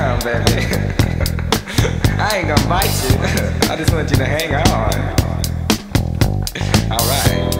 down, baby. I ain't gonna bite you. I just want you to hang on. All right.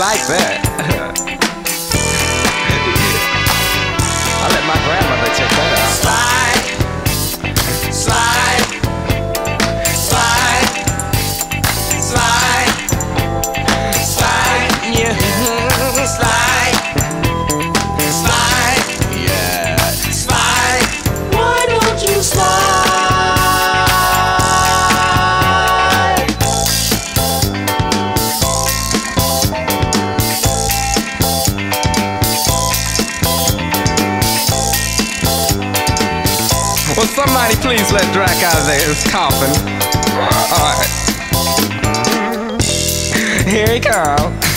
like that. Somebody please let Drac out of there. It's coughing. Alright. Here he comes.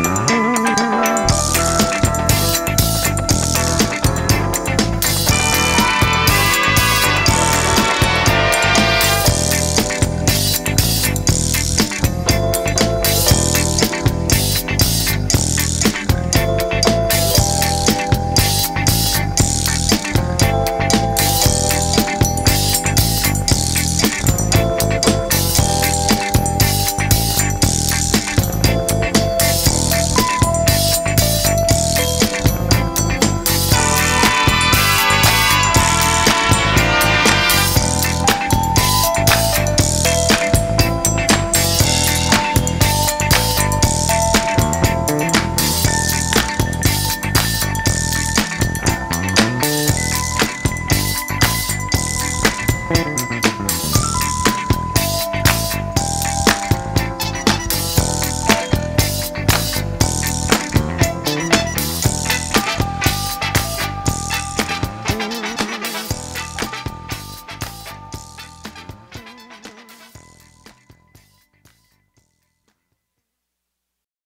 Música